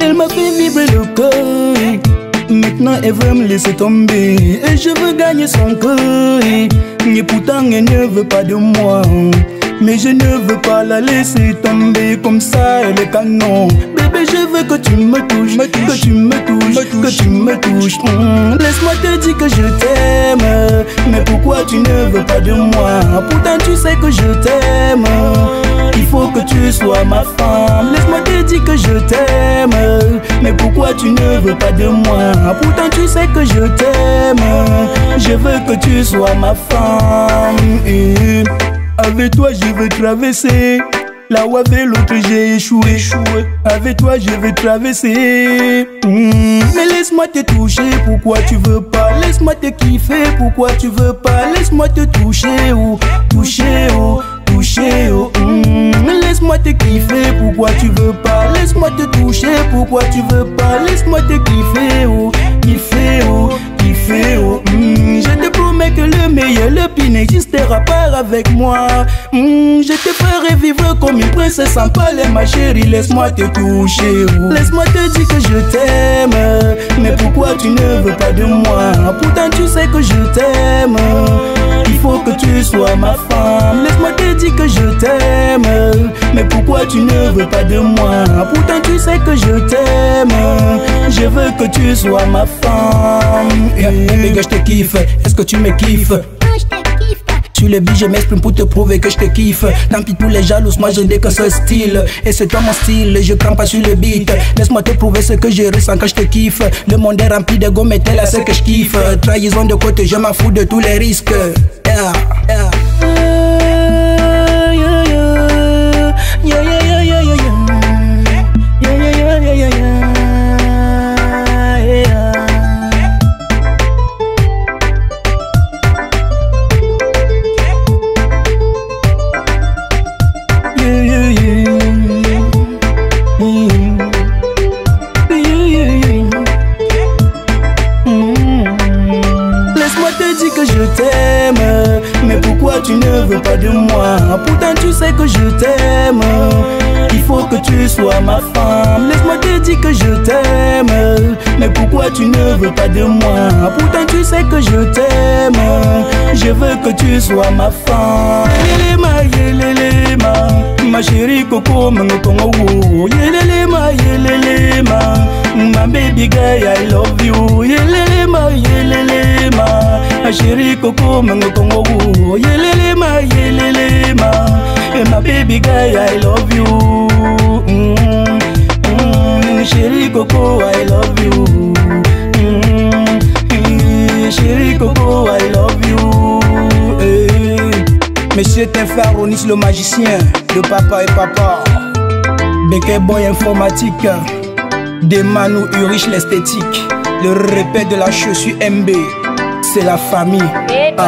Elle m'a fait vibrer le cœur. Maintenant elle veut me laisser tomber. Et je veux gagner son cœur. Et pourtant elle ne veut pas de moi. Mais je ne veux pas la laisser tomber. Comme ça elle est canon. Bébé je veux que tu me touches. Que tu me touches. Que tu me touches. Mmh. Laisse-moi te dire que je t'aime. Mais pourquoi tu ne veux pas de moi? Pourtant tu sais que je t'aime sois ma femme. Laisse-moi te dire que je t'aime. Mais pourquoi tu ne veux pas de moi? Pourtant tu sais que je t'aime. Je veux que tu sois ma femme. Avec toi je veux traverser. Là où avec l'autre j'ai échoué, Avec toi je veux traverser. Mmh. Mais laisse-moi te toucher, pourquoi tu veux pas? Laisse-moi te kiffer, pourquoi tu veux pas? Laisse-moi te toucher, oh, toucher, oh, toucher, oh. Mmh. Laisse-moi te kiffer, pourquoi tu veux pas? Laisse-moi te toucher, pourquoi tu veux pas? Laisse-moi te kiffer, oh, kiffer, oh, kiffer, oh mmh. Je te promets que le meilleur, le pire n'existera pas avec moi Mmh. Je te ferai vivre comme une princesse sans parler ma chérie Laisse-moi te toucher, oh. laisse-moi te dire que je t'aime Mais pourquoi tu ne veux pas de moi? Pourtant tu sais que je t'aime il faut que tu sois ma femme Laisse-moi te t'aime Mais pourquoi tu ne veux pas de moi? Pourtant tu sais que je t'aime Je veux que tu sois ma femme yeah, que je te kiffe Est-ce que tu me kiffes? Sur le beat, je m'exprime pour te prouver que je te kiffe. Tant pis pour les jalouses, moi je n'ai que ce style. Et c'est toi mon style, je crains pas sur le beat. Laisse-moi te prouver ce que je ressens quand je te kiffe. Le monde est rempli de gomme et tel à ce que je kiffe. Trahison de côté, je m'en fous de tous les risques. Yeah, yeah, tu ne veux pas de moi. Pourtant tu sais que je t'aime. Il faut que tu sois ma femme. Laisse-moi te dire que je t'aime. Mais pourquoi tu ne veux pas de moi? Pourtant tu sais que je t'aime. Je veux que tu sois ma femme. Ma chérie coco, mango kongo wo Yelelema, yelelema. Ma baby girl, I love you Ma chérie coco, mango kongo Yelelema, yelelema Eh, Ma baby girl, I love you. Mm, mm, Chérie coco, I love you. Mm, mm, Chérie coco, I love you. Eh. Monsieur Tefaronis le magicien de papa et papa. Beke Boy informatique De Manu Urich l'esthétique. Le répète de la chaussure MB c'est la famille. Ah.